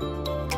Música